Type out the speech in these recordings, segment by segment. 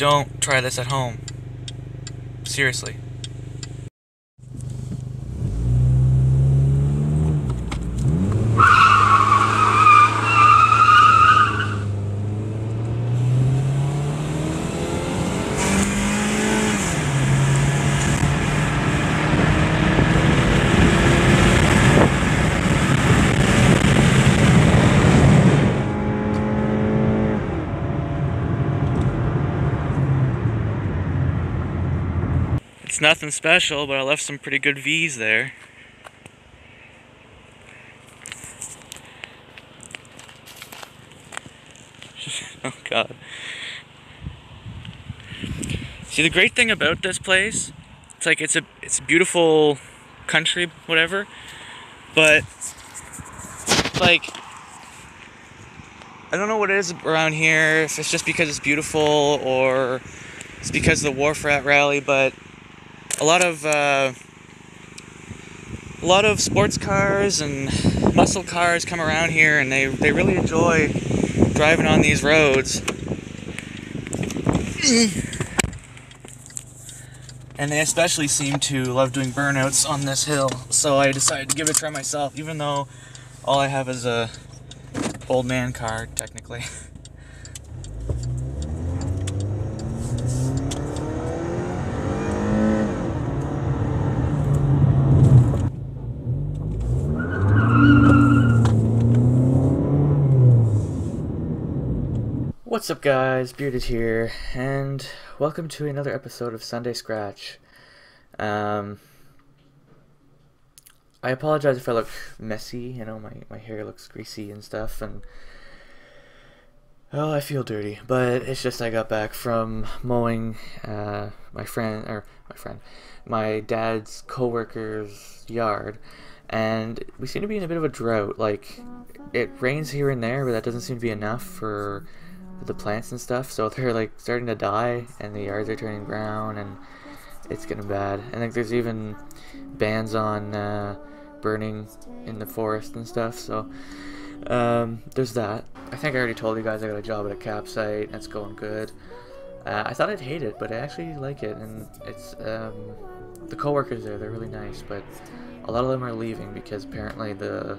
don't try this at home. Seriously. It's nothing special, but I left some pretty good V's there. oh god. See the great thing about this place, it's like it's a it's a beautiful country, whatever. But like I don't know what it is around here, if it's just because it's beautiful or it's because of the Wharf Rat rally, but a lot of uh, a lot of sports cars and muscle cars come around here, and they they really enjoy driving on these roads. And they especially seem to love doing burnouts on this hill. So I decided to give it a try myself, even though all I have is a old man car, technically. What's up guys, Bearded here, and welcome to another episode of Sunday Scratch. Um, I apologize if I look messy, you know, my, my hair looks greasy and stuff, and oh, I feel dirty, but it's just I got back from mowing uh, my friend, or my friend, my dad's coworker's yard, and we seem to be in a bit of a drought, like, it rains here and there, but that doesn't seem to be enough for the plants and stuff. So they're like starting to die, and the yards are turning brown, and it's getting bad. I think there's even bans on uh, burning in the forest and stuff. So um, there's that. I think I already told you guys I got a job at a campsite. And it's going good. Uh, I thought I'd hate it, but I actually like it, and it's um, the coworkers there. They're really nice, but a lot of them are leaving because apparently the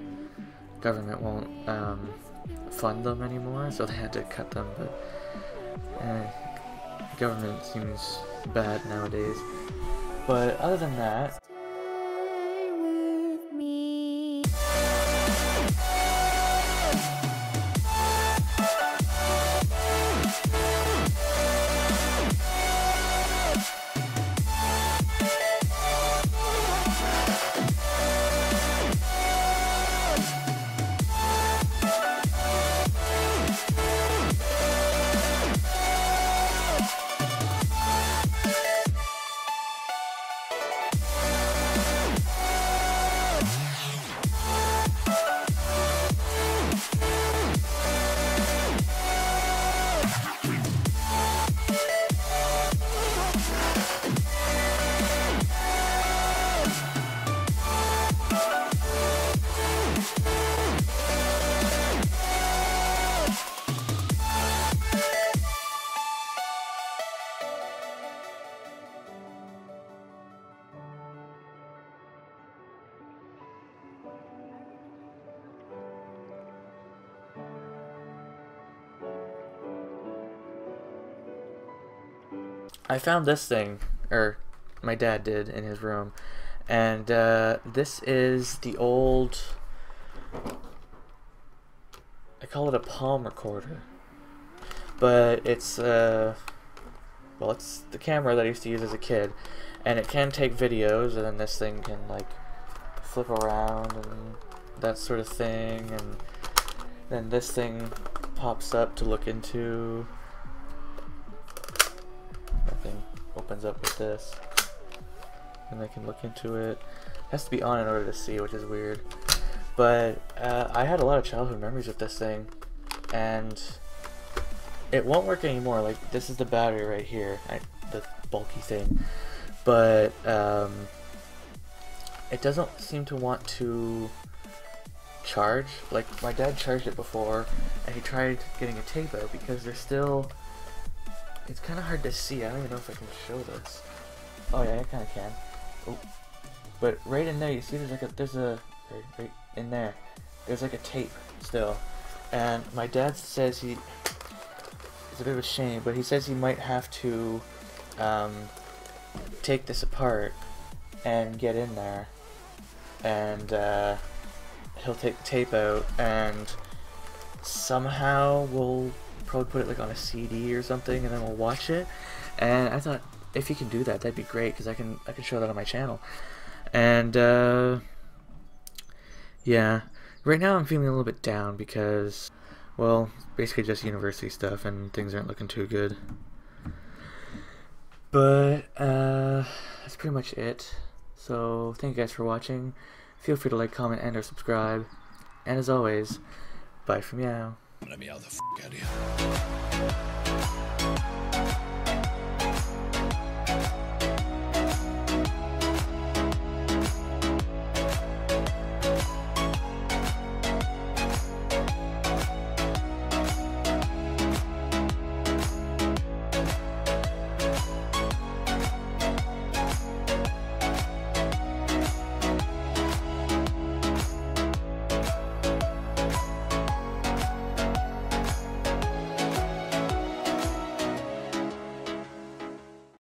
government won't um, fund them anymore, so they had to cut them. But eh, government seems bad nowadays. But other than that, I found this thing, or my dad did in his room, and uh, this is the old. I call it a Palmcorder, but it's uh, well, it's the camera that I used to use as a kid, and it can take videos, and then this thing can like flip around and that sort of thing, and then this thing pops up to look into opens up with this. And I can look into it. it has to be on in order to see which is weird. But uh, I had a lot of childhood memories with this thing. And it won't work anymore. Like this is the battery right here. I, the bulky thing. But um, it doesn't seem to want to charge. Like my dad charged it before and he tried getting a tape out because there's still it's kind of hard to see. I don't even know if I can show this. Oh yeah, I kind of can. Oh, but right in there, you see, there's like a there's a right, right in there. There's like a tape still, and my dad says he. It's a bit of a shame, but he says he might have to um, take this apart and get in there, and uh, he'll take the tape out and somehow we'll probably put it like on a CD or something, and then we'll watch it. And I thought if you can do that, that'd be great because I can I can show that on my channel. And uh, yeah, right now I'm feeling a little bit down because, well, basically just university stuff and things aren't looking too good. But uh, that's pretty much it. So thank you guys for watching. Feel free to like, comment, and or subscribe. And as always, bye from meow. Let me out the f out of here.